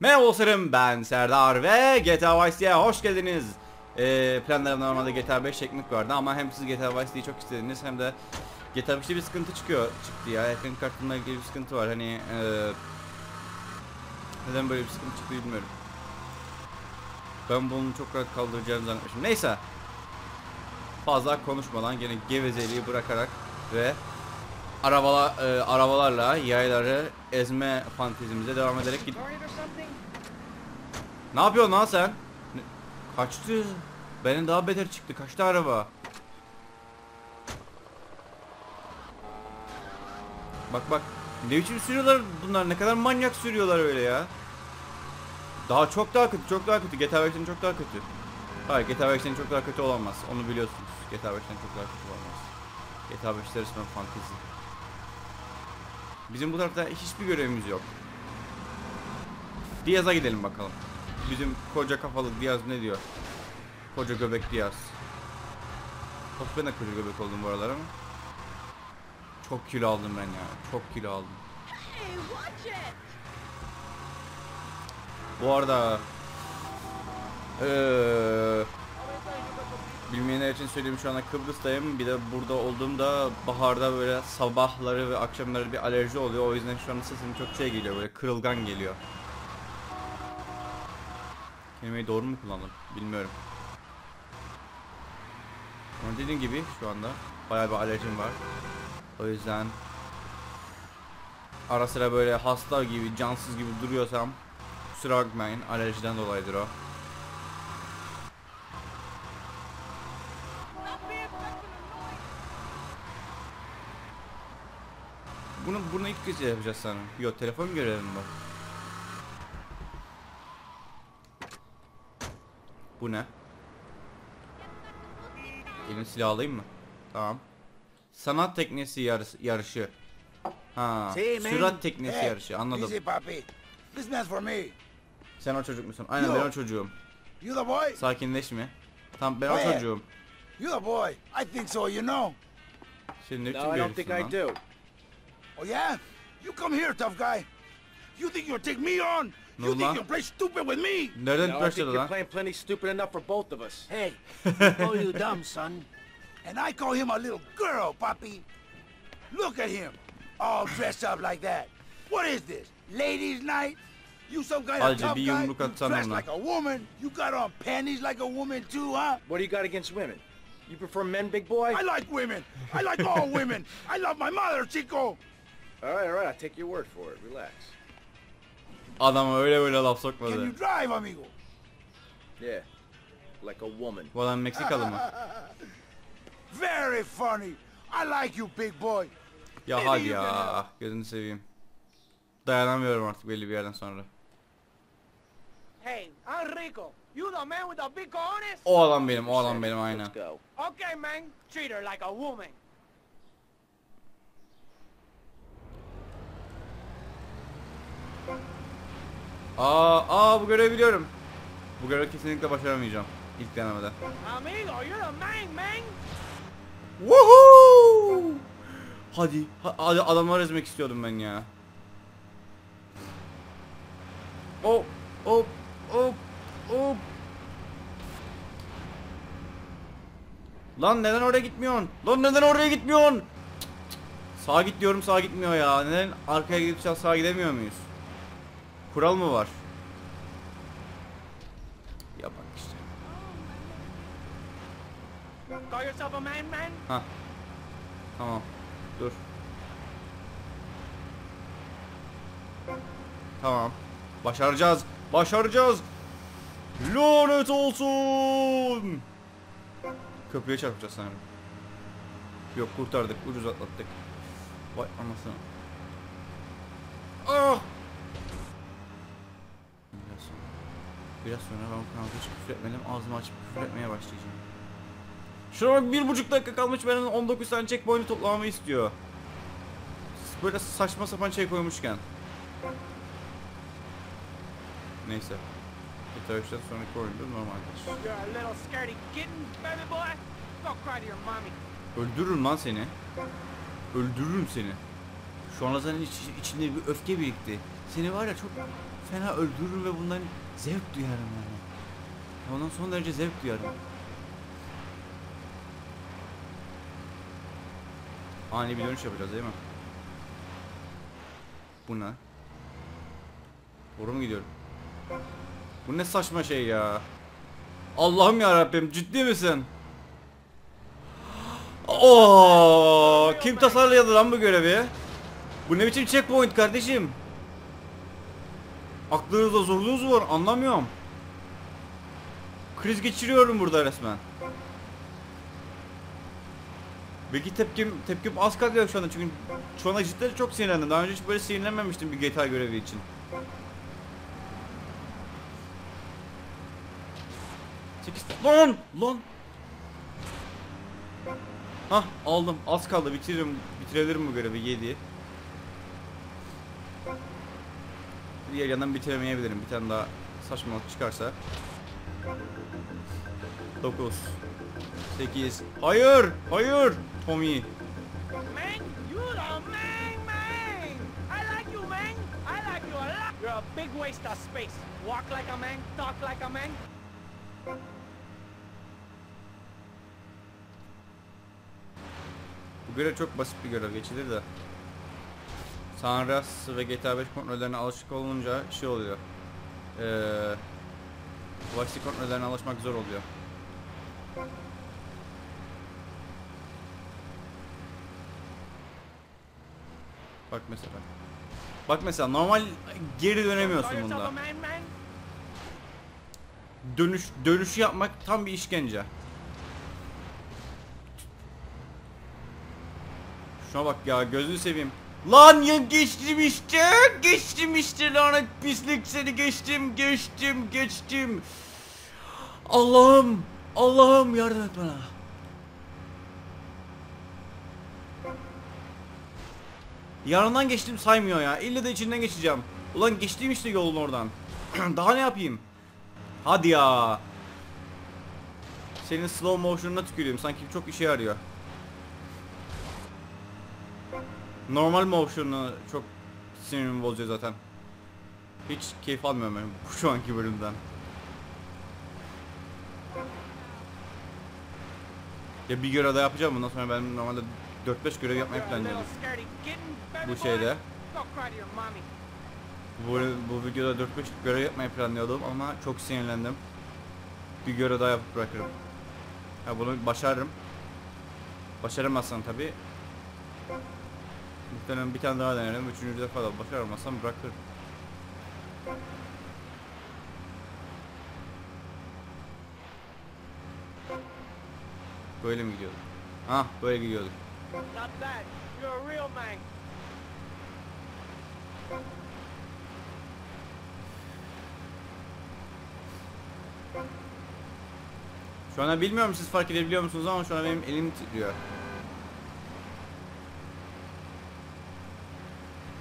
Merhaba dostlarım ben Serdar ve GTA Vice City'ye hoş geldiniz. Ee, planlarım normalde GTA 5 çekmek vardı ama hem siz GTA Vice City'yi çok istediniz hem de GTA 5'te bir sıkıntı çıkıyor çıktı ya. Ekran kartımla ilgili bir sıkıntı var hani ee, neden böyle bir sıkıntı çıktı bilmiyorum. Ben bunu çok rahat kaldıracağını zannetmişim. Neyse. Fazla konuşmadan gene gevezeliği bırakarak ve arabalar e, arabalarla yayları ezme fantezimize devam ederek gid Ne yapıyorsun lan sen? Kaçtı. Benim daha beter çıktı. Kaçtı araba. Bak bak. Ne biçim sürüyorlar bunlar? Ne kadar manyak sürüyorlar öyle ya. Daha çok daha kötü, çok daha kötü. GTA 5'ten çok daha kötü. Hayır, GTA 5'ten çok daha kötü olamaz. Onu biliyorsunuz. GTA 5'ten çok daha kötü olamaz. GTA 5'te resmen fantezi. Bizim bu tarafta hiçbir görevimiz yok. Diaz'a gidelim bakalım. Bizim koca kafalı Diaz ne diyor? Koca göbek Diaz. Hoş ben de koca göbek oldum bu aralar ama. Çok kilo aldım ben ya. Çok kilo aldım. Bu arada eee bilmeyenler için söyleyeyim şu anda Kıbrıs'tayım. Bir de burada olduğumda baharda böyle sabahları ve akşamları bir alerji oluyor. O yüzden şu anda sesim çok şey geliyor böyle kırılgan geliyor. Kelimeyi doğru mu kullandım bilmiyorum. Ama dediğim gibi şu anda bayağı bir alerjim var. O yüzden ara sıra böyle hasta gibi cansız gibi duruyorsam kusura bakmayın alerjiden dolayıdır o. Kez yapacağız sanırım. Yok telefon görevim var. Bu ne? Elim silah alayım mı? Tamam. Sanat teknesi yarısı, yarışı. Ha, sürat teknesi yarışı anladım. Sen o çocuk musun? Aynen ben o çocuğum. Sakinleşme. Tamam ben o çocuğum. You the boy? I think so, you know. Şimdi ne No, I don't think I do. Oh yeah? You come here, tough guy. You think you'll take me on? No, you think you'll play stupid with me? Nereden No, I think başladı you're lan? playing plenty stupid enough for both of us. Hey, I call oh, you dumb, son. And I call him a little girl, papi. Look at him, all dressed up like that. What is this? Ladies' night? You some kind of Ayrıca tough guy? You atsan dressed like a woman? You got on panties like a woman too, huh? What do you got against women? You prefer men, big boy? I like women. I like all women. I love my mother, Chico. All right, all right. I'll take your word for it. Relax. Adama öyle böyle laf Can sokmadı. you drive, amigo? Yeah, like a woman. Bu adam Meksikalı mı? Very funny. I like you, big boy. Ya Maybe hadi can ya. help. Gözünü seveyim. Dayanamıyorum artık belli bir yerden sonra. Hey, I'm Rico. You the man with the big cojones? O adam benim, o adam benim aynen. Let's go. Okay, man. Treat her like a woman. Aa, aa bu görevi biliyorum. Bu görevi kesinlikle başaramayacağım. İlk denemede. Amigo, you're the man, man. Woohoo! Hadi, ha- hadi adamları ezmek istiyordum ben ya. Hop, hop, hop, hop. Lan neden oraya gitmiyorsun? Lan neden oraya gitmiyorsun? Sağa git diyorum sağa gitmiyor ya. Neden arkaya gidip sağa gidemiyor muyuz? Kural mı var? Ya bak işte. Ha. Tamam. Dur. Tamam. Başaracağız. Başaracağız. Lanet olsun. Köprüye çarpacağız sanırım. Yok kurtardık. Ucuz atlattık. Vay anasını. Ah! Biraz sonra. Biraz sonra ben bu kanalda hiç küfür etmedim. Ağzımı açıp küfür etmeye başlayacağım. Şuna bak bir buçuk dakika kalmış benim 19 tane checkpoint'i toplamamı istiyor. Böyle saçma sapan şey koymuşken. Neyse. GTA 3'ten sonraki oyunda normaldir. Öldürürüm lan seni. Öldürürüm seni. Şu anda senin iç- içinde bir öfke birikti. Seni var ya çok fena öldürür ve bundan zevk duyarım yani. Ondan son derece zevk duyarım. Ani bir dönüş yapacağız değil mi? Bu ne? Doğru mu gidiyorum? Bu ne saçma şey ya? Allah'ım ya Rabbim ciddi misin? Oo, kim tasarladı lan bu görevi? Bu ne biçim checkpoint kardeşim? Aklınızda zorluğunuz var anlamıyorum. Kriz geçiriyorum burada resmen. Belki tepkim tepkim az kalkıyor şu anda çünkü şu anda cidden çok sinirlendim. Daha önce hiç böyle sinirlenmemiştim bir GTA görevi için. Sekiz lan lan. Hah aldım az kaldı bitiririm bitirebilirim bu görevi 7. Diğer yandan bitiremeyebilirim bir tane daha saçmalık çıkarsa. 9 8 Hayır hayır Tommy Man, you the man, man. I like you, man. I like you a lot. You're a big waste of space. Walk like a man, talk like a man. Bu görev çok basit bir görev geçilir de. Andreas ve GTA 5 kontrollerine alışık olunca şey oluyor. Vice City kontrollerine alışmak zor oluyor. Bak mesela. Bak mesela normal geri dönemiyorsun bunda. Dönüş dönüşü yapmak tam bir işkence. Şuna bak ya gözünü seveyim. Lan ya geçtim işte. Geçtim işte lanet pislik seni geçtim geçtim geçtim. Allah'ım Allah'ım yardım et bana. Yanından geçtim saymıyor ya. İlle de içinden geçeceğim. Ulan geçtim işte yolun oradan. Daha ne yapayım? Hadi ya. Senin slow motion'una tüküreyim. Sanki çok işe yarıyor. Normal motion'u çok sinirimi bozuyor zaten. Hiç keyif almıyorum ben şu anki bölümden. Ya bir görev daha yapacağım bundan sonra ben normalde 4-5 görev yapmayı planlıyorum. Bu şeyde. Bu, bu videoda 4-5 görev yapmayı planlıyordum ama çok sinirlendim. Bir görev daha yapıp bırakırım. Ha bunu başarırım. Başaramazsam tabi. Muhtemelen bir tane daha denerim. Üçüncü defa da başaramazsam bırakırım. Böyle mi gidiyorduk? Ah böyle gidiyorduk. Şu anda bilmiyorum siz fark edebiliyor musunuz ama şu an benim elim titriyor.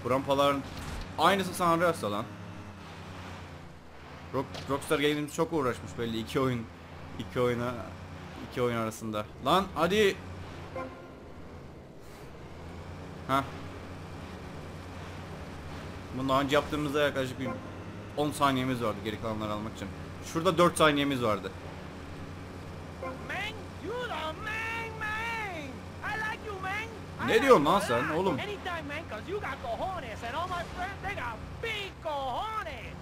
Bu rampaların aynısı San Andreas'ta lan. Rock, Rockstar Games çok uğraşmış belli iki oyun iki oyuna iki oyun arasında. Lan hadi. Ha. Bunu daha önce yaptığımızda yaklaşık bir 10 saniyemiz vardı geri kalanları almak için. Şurada 4 saniyemiz vardı. Ne diyorsun lan sen oğlum? You got cojones, and all my friends, they got big cojones.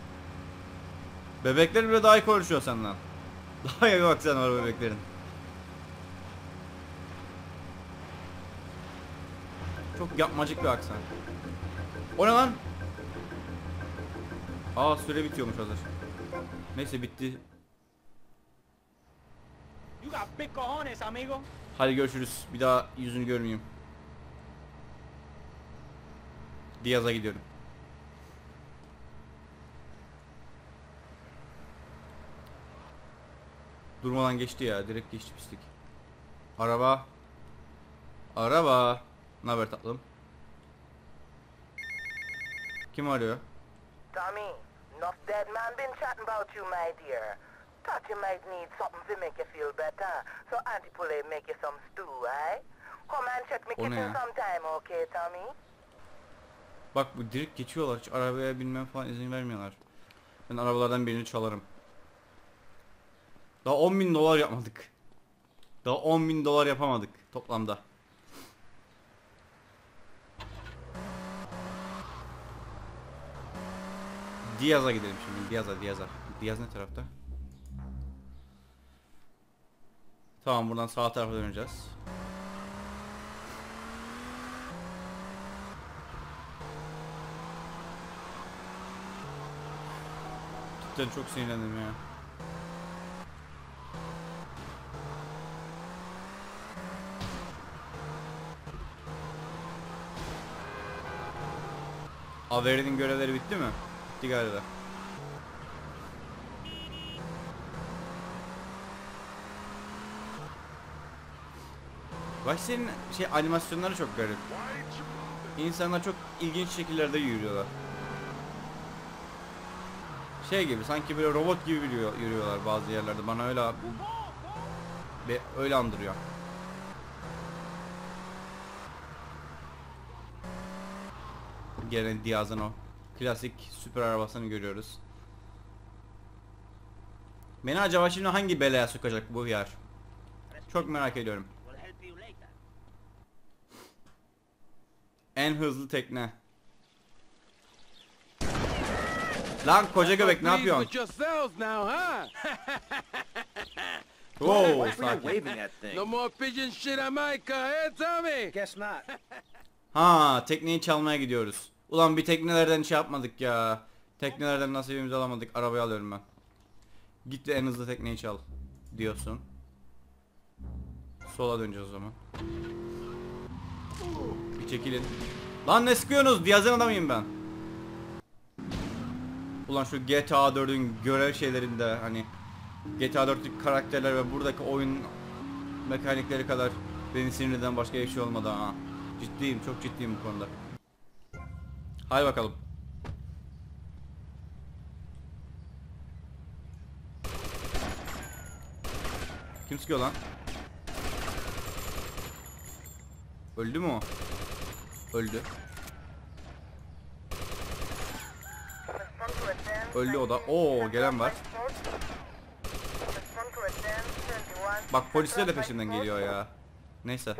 Bebekler bile daha iyi konuşuyor senden. Daha iyi bak sen var bebeklerin. Çok yapmacık bir aksan. O ne lan? Aa süre bitiyormuş hazır. Neyse bitti. You got big cojones, amigo. Hadi görüşürüz. Bir daha yüzünü görmeyeyim. Diaz'a gidiyorum. Durmadan geçti ya. Direkt geçti pislik. Araba. Araba. Ne haber tatlım? Kim arıyor? Tommy, enough dead man been chatting about you, my dear. Thought you might need something to make you feel better. So Auntie Poulet make you some stew, eh? Come and check me kitchen sometime, okay, Tommy? Bak bu direkt geçiyorlar. Hiç arabaya binmem falan izin vermiyorlar. Ben arabalardan birini çalarım. Daha 10 bin dolar yapmadık. Daha 10 bin dolar yapamadık toplamda. Diaz'a gidelim şimdi. Diaz'a, Diaz'a. Diaz ne tarafta? Tamam buradan sağ tarafa döneceğiz. Cidden çok sinirlendim ya. Averi'nin görevleri bitti mi? Bitti galiba. Vice'nin şey animasyonları çok garip. İnsanlar çok ilginç şekillerde yürüyorlar. Şey gibi sanki böyle robot gibi yürüyor, yürüyorlar bazı yerlerde. Bana öyle ve öyle andırıyor. Gene Diaz'ın o klasik süper arabasını görüyoruz. Beni acaba şimdi hangi belaya sokacak bu yer? Çok merak ediyorum. En hızlı tekne. Lan koca göbek ne yapıyorsun? You sakin. waving that thing? No more pigeon shit my car, eh, Tommy? Guess not. Ha, tekneyi çalmaya gidiyoruz. Ulan bir teknelerden şey yapmadık ya. Teknelerden nasibimizi alamadık. Arabayı alıyorum ben. Git de en hızlı tekneyi çal diyorsun. Sola döneceğiz o zaman. Bir çekilin. Lan ne sıkıyorsunuz? Diyazın adamıyım ben. Ulan şu GTA 4'ün görev şeylerinde hani GTA 4'teki karakterler ve buradaki oyun mekanikleri kadar beni sinirden başka bir şey olmadı ha. Ciddiyim, çok ciddiyim bu konuda. Hadi bakalım. Kim sıkıyor lan? Öldü mü o? Öldü. Öldü o da. Oo gelen var. Bak polisler de peşimden geliyor ya. Neyse.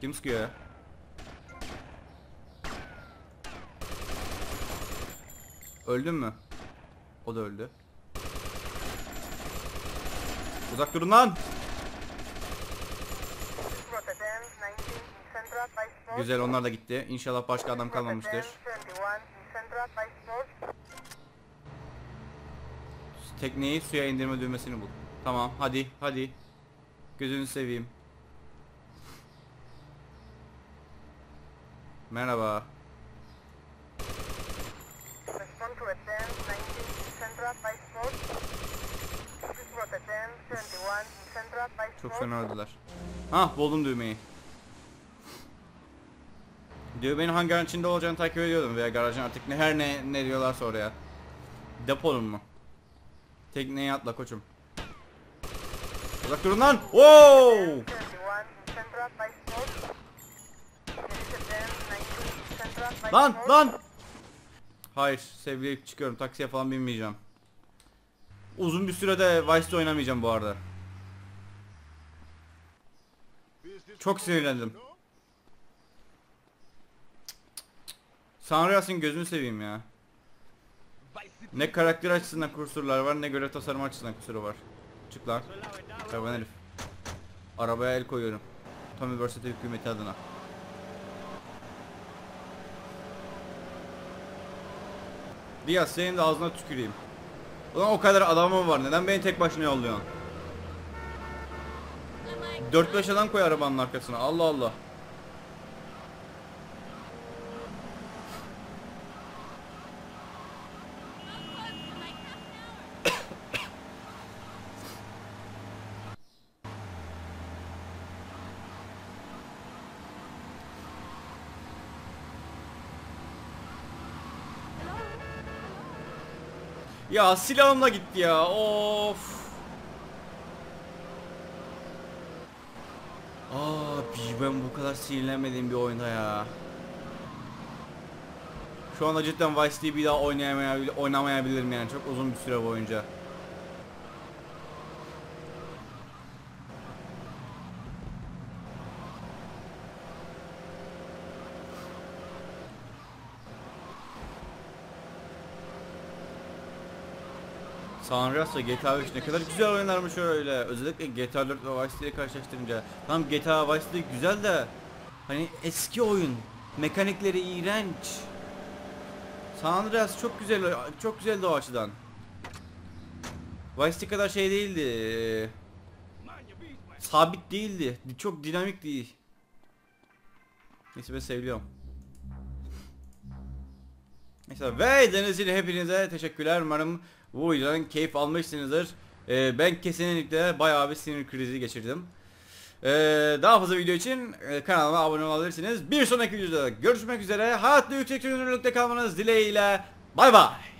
Kim sıkıyor ya? Öldün mü? O da öldü. Uzak durun lan. Güzel onlar da gitti. İnşallah başka adam kalmamıştır. Tekneyi suya indirme düğmesini bul. Tamam hadi hadi. Gözünü seveyim. Merhaba. Çok fena öldüler. Hah buldum düğmeyi. Düğmenin hangi garajın içinde olacağını takip ediyordum veya garajın artık ne her ne ne diyorlarsa oraya. Deponun mu? Tekneye atla koçum. Uzak durun lan. Wow! Lan lan. Hayır sevgili çıkıyorum taksiye falan binmeyeceğim. Uzun bir sürede Vice'de oynamayacağım bu arada. Çok sinirlendim. Sanrıas'ın gözünü seveyim ya. Ne karakter açısından kusurlar var ne görev tasarım açısından kusuru var. Çık lan. Hayvan herif. Arabaya el koyuyorum. Tommy Versatile hükümeti adına. Diaz senin de ağzına tüküreyim. Ulan o kadar adamım var. Neden beni tek başına yolluyorsun? 4-5 adam koy arabanın arkasına. Allah Allah. Ya silahımla gitti ya. Of. Abi ben bu kadar sinirlenmediğim bir oyunda ya. Şu anda cidden Vice City'yi bir daha oynayamayabilir, oynamayabilirim yani çok uzun bir süre boyunca. San Andreas ve GTA 5 ne kadar güzel oynarmış öyle. Özellikle GTA 4 ve Vice City'yi karşılaştırınca. Tam GTA Vice City güzel de hani eski oyun. Mekanikleri iğrenç. San Andreas çok güzel, çok güzeldi o açıdan. Vice City kadar şey değildi. Sabit değildi. Çok dinamik değil. Neyse ben seviyorum. Neyse ve için hepinize teşekkürler. Umarım bu videodan keyif almışsınızdır. Ee, ben kesinlikle bayağı bir sinir krizi geçirdim. Ee, daha fazla video için e, kanalıma abone olabilirsiniz. Bir sonraki videoda görüşmek üzere. Hayatlı yüksek çözünürlükte kalmanız dileğiyle. Bay bay.